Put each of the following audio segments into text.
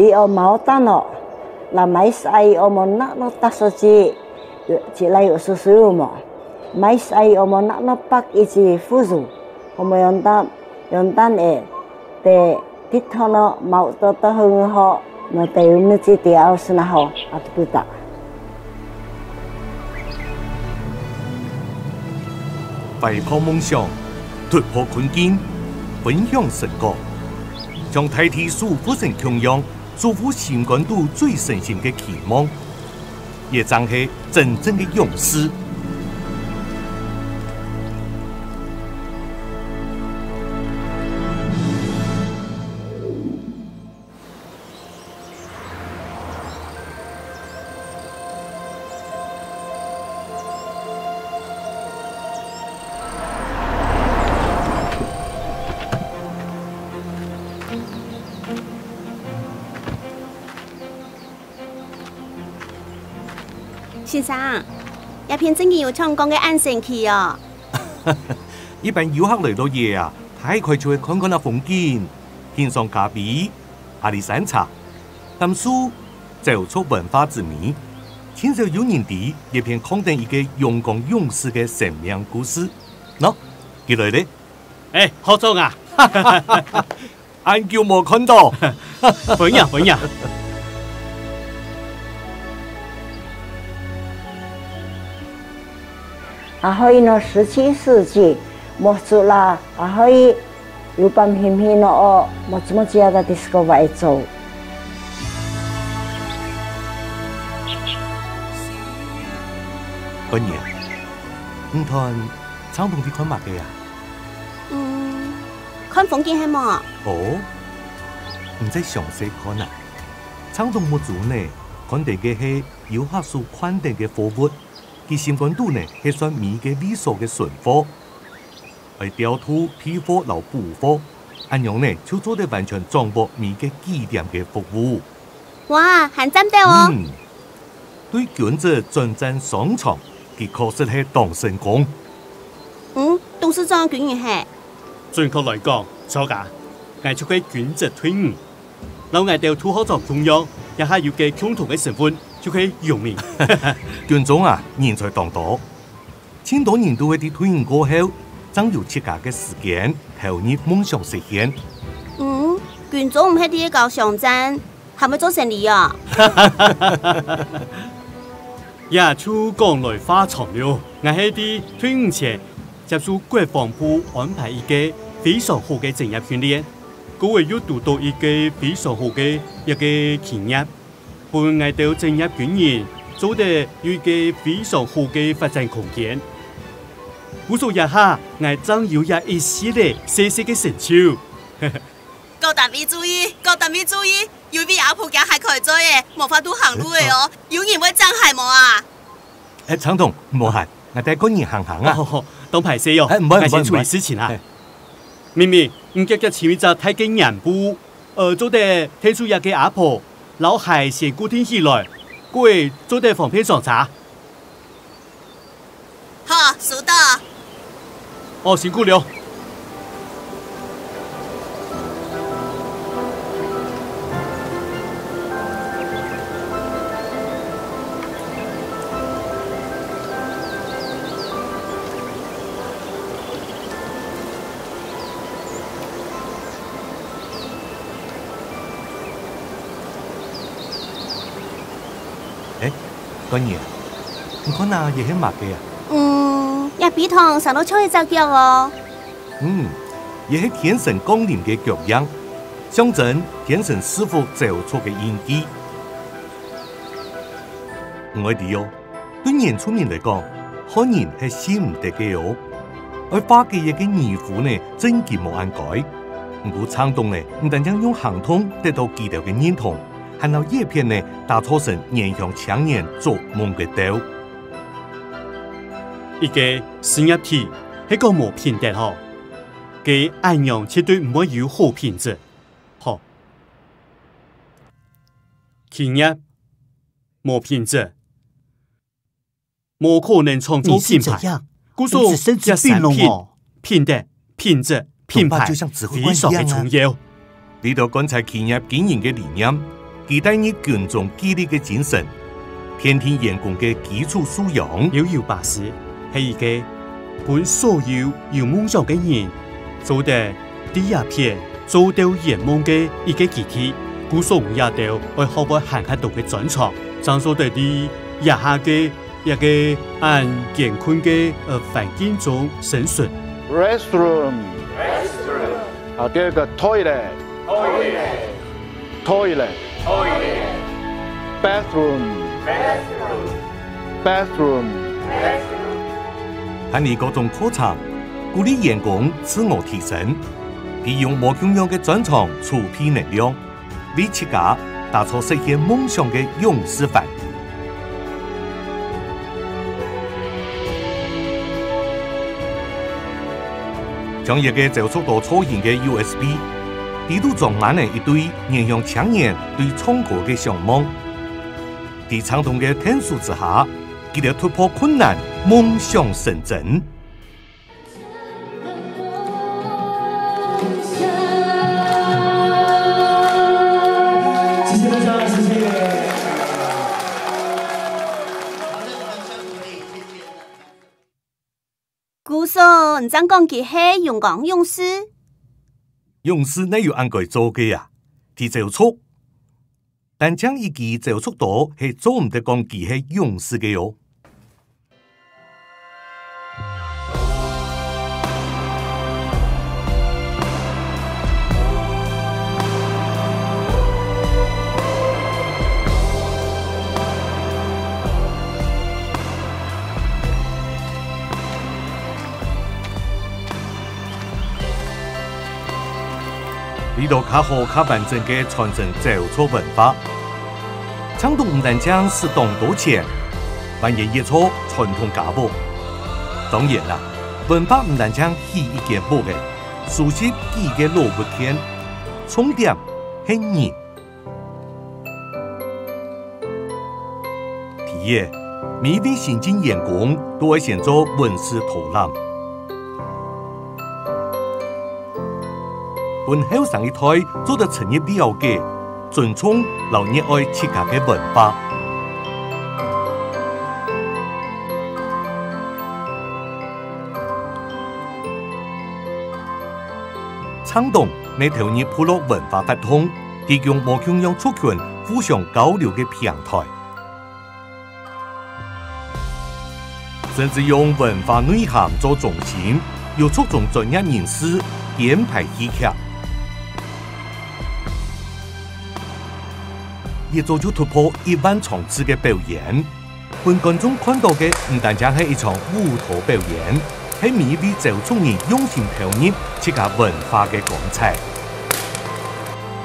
你要毛蛋咯，那麦菜我们那那打手机，起来又说说么？麦菜我们那那包一支腐乳，我们用蛋用蛋诶，得提他那毛豆豆很好，那得有那次都要是那好。不打。道。百梦想，突破困境，分享成果，将泰迪叔福神庆扬。祝福新冠都最神圣的期望，也张开真正的勇士。先生，一片真正有唱功嘅安神器哦。一般游客来到夜啊，太快就会看看那风景，欣赏咖啡、阿里山茶、林书，走出文化之谜，听说有人底，一片空定一个勇敢勇士嘅神命故事。喏，佢来咧。诶，好重啊，俺 叫没看到。唔呀唔呀。啊，可以呢！十七世纪，末住啦，啊！可以，有半平平的哦。莫怎么记得这是个外洲？姑娘，你看，长风的宽马个呀？嗯，看风景系嘛？哦，你在详细看啊！长风莫住呢，看地嘅系有棵树，宽地嘅阔阔。其相关度呢，还算米嘅味素嘅顺货，系表土、劈火、留补火，安样呢就做得完全掌握米嘅基点嘅服务。哇，很真对哦。嗯，对卷子进进收场，其确实系当成功。嗯，董事长讲嘅系？准确来讲，错噶，系出喺卷子推移，老外调土好重要，一下有嘅共同嘅成分。就可以用命，冠 总啊，人才当道，千多年都喺啲推行过后，争有自家嘅时间，投入梦想实现。嗯，冠总唔喺啲搞上阵，系咪做生意啊？也出将来发长了，我喺啲退伍前，接受国防部安排一个非常好嘅职业训练，我亦要读到一个非常好嘅一个企业。本来到正入军人，做得有个非常好嘅发展空间。我说一下，我真有一系列细细嘅成就。高达各大米注意，各大米注意，有比阿婆家还可以做嘅，无法度行路嘅哦。有人会真系冇啊？诶，长童，冇闲，我带个人行行啊，当排摄用。唔好唔好，唔好意思，前啊。咪咪，我感觉前面只太监干部，呃，做得特殊一点嘅阿婆。老海先固定起来，位坐在旁边上茶。好，收到。哦，辛苦了。你年，我也很系擘啊。嗯，入耳堂上到初一执脚哦。嗯，也是天神降临嘅脚印，象征天神师傅造出嘅印记。我哋哦，对年初年嚟讲，开年系先唔得嘅哦。我花嘅嘢嘅年虎呢，真系冇安改，唔好冲动呢。唔但将用行通得到低调嘅认同，还有叶片呢，打错成面向青年做。目标，一个企业，一个无品质好，给安阳绝对唔有好品质，好，企业无品质，没可能创。品牌，公司也是品牌，品质、品牌、像牌，非常嘅重要。你睇刚才企业经营嘅理念，期带你更重激励嘅精神。偏听员工嘅基础素养，要有本事系一个，本所有有梦想嘅人，做得第一片，做到愿望嘅一个体。故所送下头去好过行下度嘅转场。上所第二，一下嘅一个按健康嘅呃环境中生存。Restroom，好，第二个 Toilet，Toilet，Toilet，Bathroom。喺你各种课程，鼓励员工自我提升，利用无穷样嘅专长，储备能量，为企业家打造实现梦想嘅勇士范。将一嘅走速度初型嘅 USB，里度装满了一堆面向青年对创国嘅向往。在长通的天数之下，记得突破困难，梦想成真。谢谢大家，谢谢。古松，你用钢用士，用士，那有安个做个呀？提着有错？但将一件走速度，是做唔到讲件系勇士嘅哟。里头看活、卡完整嘅传承、走出文化。倡导唔但将是动多钱，扮演一撮传统家务。当然啦，文化唔但将系一件宝的，涉及几个萝卜天，重点很严。第二，每位先进员工都会先做温室土壤。文化上一代做得成业比较嘅，尊重老热爱客家嘅文化。昌东呢头，呢部落文化不通，提供互相让族群互相交流嘅平台，甚至用文化内涵做中心，有注重专业人士编排戏剧。一早就突破一万场次嘅表演，观众看到嘅唔但仅系一场舞台表演，系缅位走出人用心投入、这家文化嘅光彩。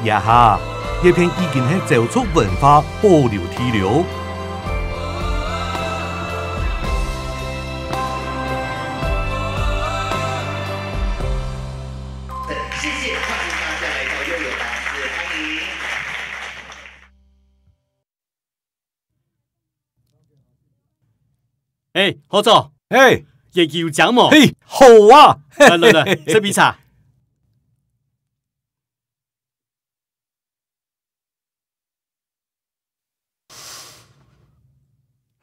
也哈，一片已经是走出文化保留地了。哎，何总，哎，也有奖么？嘿，好啊！来来来，这杯茶。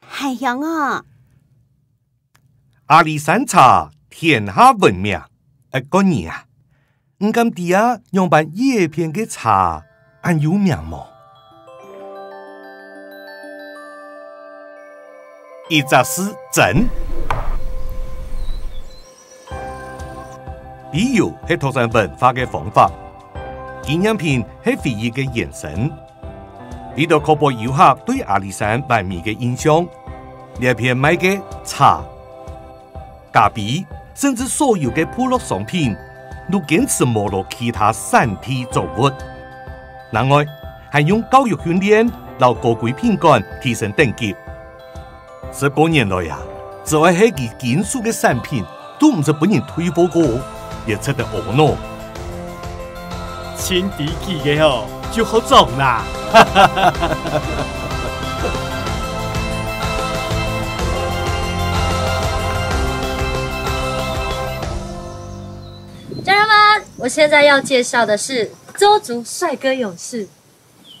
海洋啊，阿里山茶天下闻名，哎，过年啊，你敢抵押用办叶片的茶，俺有名么？一则是整。比如是传上文化嘅方法，纪念品系回忆嘅延伸，呢度科保游客对阿里山文明嘅印象。日片卖嘅茶、咖啡，甚至所有嘅普罗商品，都坚持没落其他山体作物。另外，还用教育训练，让高贵品官提升等级。十多年了呀，这外黑给金属嘅产品都唔是本人推波过，也值得恼。喏。新奇嘅哦，就好撞啦！家人们，我现在要介绍的是周族帅哥勇士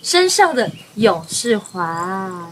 身上的勇士环。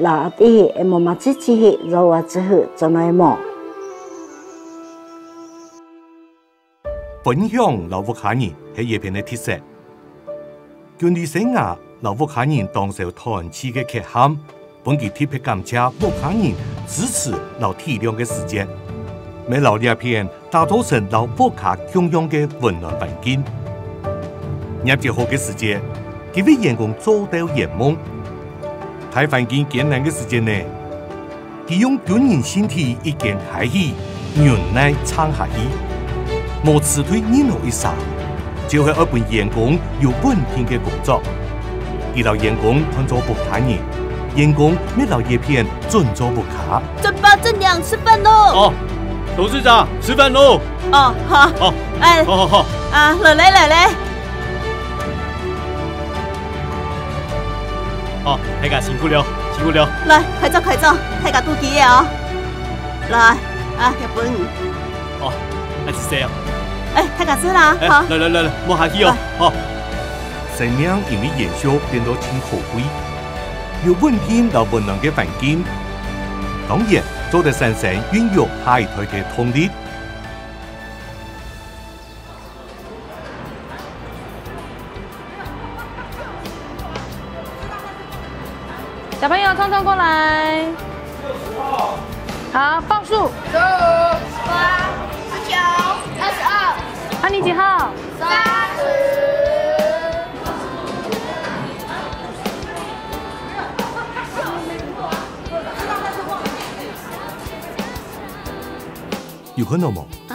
老底是妈妈自己做，之后做来摸。本乡老屋客人系一片的特色。叫李生牙。老屋客人当时有团体嘅缺陷，本记特别感谢老屋客人支持老体谅嘅时间，每老了片打造成老屋客中用嘅温暖环境。入去后嘅时间，几位员工做到圆梦。大环境艰难嘅时间呢，利用军人身体一件海气，牛奶撑下去，莫辞退任何一杀，就系一本员工有稳定嘅工作。一老员工穿着不坦然，员工未老叶片准做不卡。准八正两吃饭喽！哦，董事长吃饭喽！哦，好，好，哎，好好好，啊，来来来来。太家辛苦了，辛苦了！来，快走快走，太家多机业哦！来，啊，要搬。哦，还是谁啊？哎，太甲走啦。好，来来来来，莫客气哦。好，新娘因为烟消变得挺后悔，有问题都不能给房间，当然，做德身上运用海太的通力。五、八、十九、二十二。那你几号？三十。有可能吗？啊？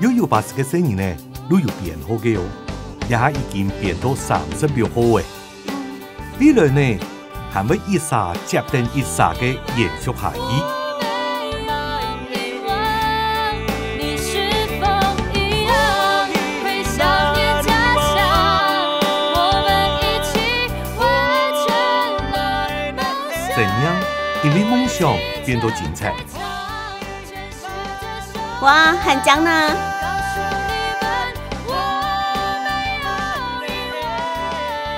又有八十个声音呢，都有变化哟。一也已经变到三十秒后诶。未来呢，还会一茬接跟一茬的延续下去。变多精彩！哇，很讲呢！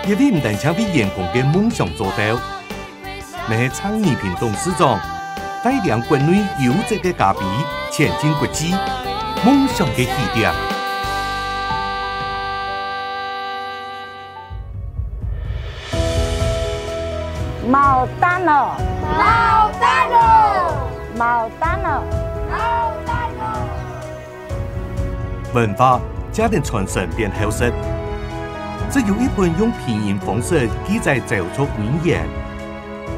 一边不断超越梦想，做到；，那些创意品种市带两国内优质的咖啡前进国际梦想的起点。毛蛋了！毛蛋了，毛蛋了！文化加点传承变厚实，只有一本用拼音方式记载找出语言，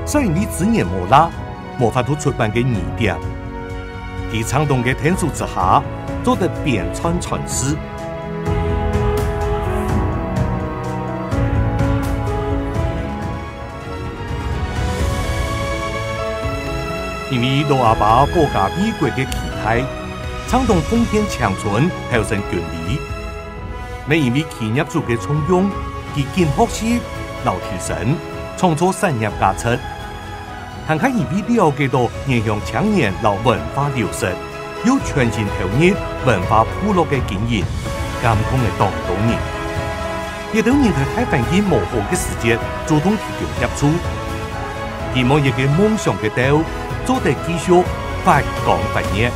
所以你字眼无拉，莫法都出版给你典。提倡动的天书之下，做的遍创传世。因为罗阿爸国家宝贵的期待，倡同丰田强存，投身距离。每因为企业家的冲动，积极学习，老提神，创造商业价值。看看一位了解到面向青年老文化流失，有全新投入文化普落的经验，艰苦的当东人，一等人在太平与幕后的时间，主动提供协助，希望一个梦想的到。租敵機書法講佛嘢。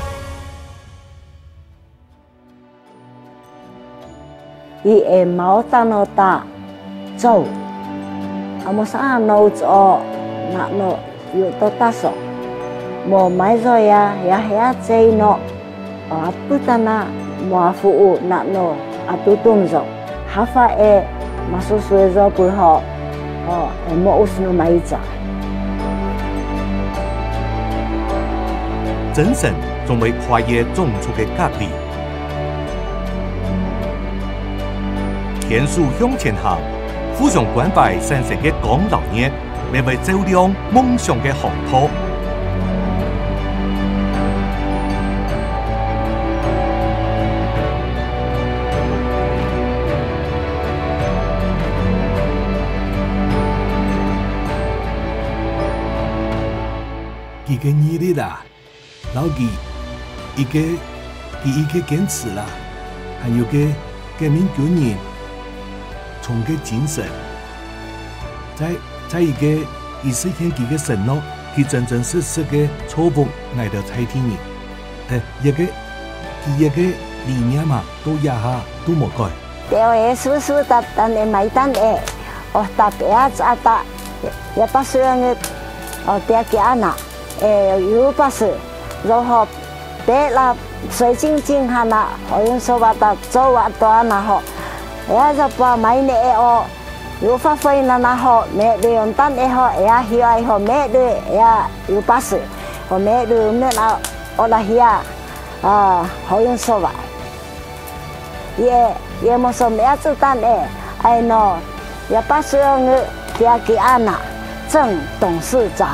伊會毛打諾打走，阿莫啥諾走，那諾有多打手，莫買咗呀，也係濟諾，阿不打那莫服務那諾阿都動咗，哈法誒，馬蘇蘇咗背後，哦，莫烏斯諾買一隻。精神仲为跨越种族的隔离。携手向前行，互相关怀，新时的港光少年，为为照亮梦想的航途。记个你哋啦！老纪，一个给一个坚持啦，还有个革命军人从个精神，在在一个以天几个承诺，佮真真实实个初步来到太天了。哎，一个，佮一个理念嘛，都一下都冇改。对我叔叔，他等的买单的，我得别儿子啊！他有把事，我给阿拿，哎，有八十。如何？别了，水清清哈那，好像说法打做我多拿好。哎呀，就把买呢哦，有发挥呢那好，没得用单的哈，哎呀，喜欢的没得，哎呀，有把手，没得没拿，我来呀，啊，好像说吧，也也没说，买只单呢？哎喏，有把手的，第给个娜，正董事长。